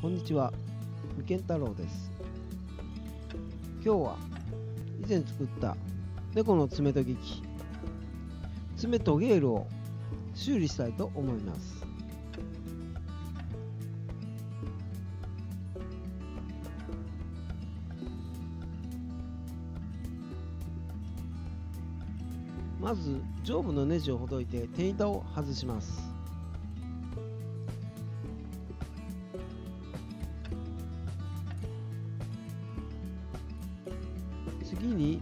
こんにちは、みけん太郎です。今日は以前作った猫の爪研ぎ機、爪研ゲールを修理したいと思います。まず上部のネジをほどいて手板を外します。次に、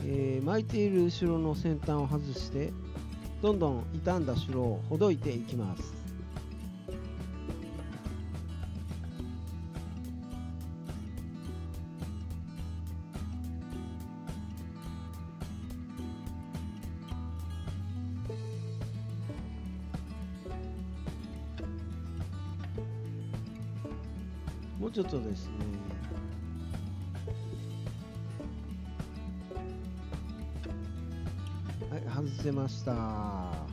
えー巻いている後ろの先端を外してどんどん傷んだ後ろをほどいていきます。もうちょっとですね。はい、外せました。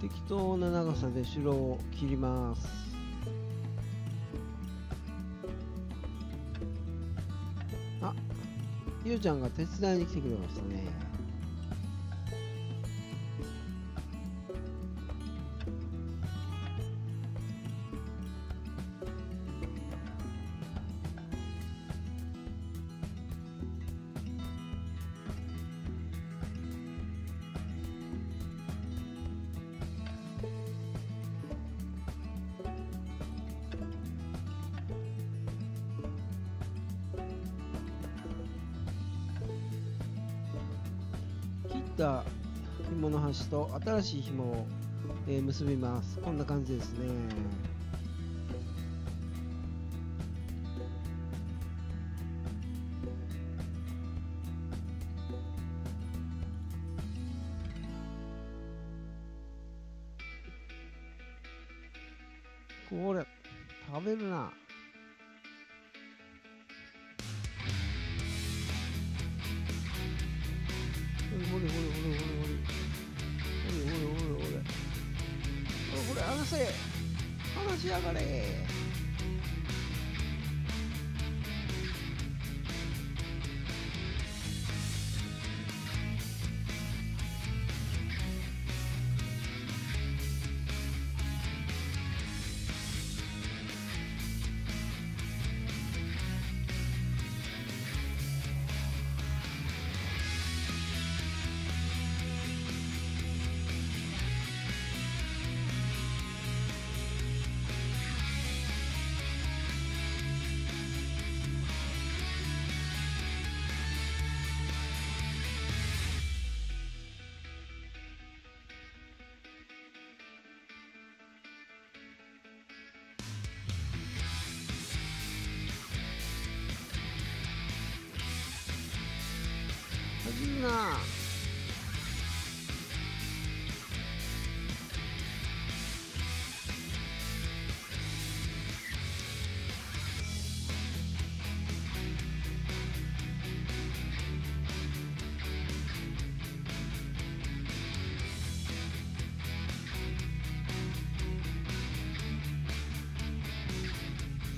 適当な長さで白を切ります。あ、ゆうちゃんが手伝いに来てくれましたね。った紐の端と新しい紐を、えー結びます。こんな感じですね。これ食べるな。れ離せ話しやがれ。ずいな。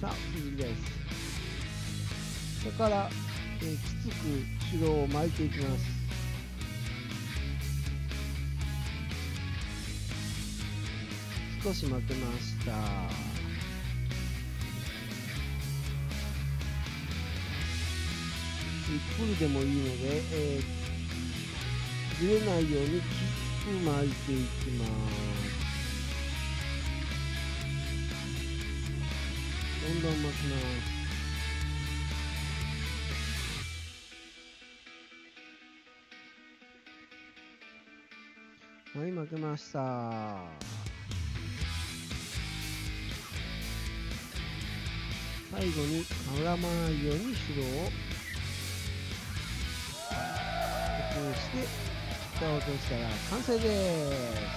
さあいいです。だからえーきつく後ろを巻いていきます。少し巻けました。ゆっくりでもいいので、えーずれないようにきつく巻いていきます。どんどん巻きます。はい、負けました。最後に絡まないように後ろを工夫して蓋を閉じたら完成です。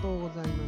とうございます。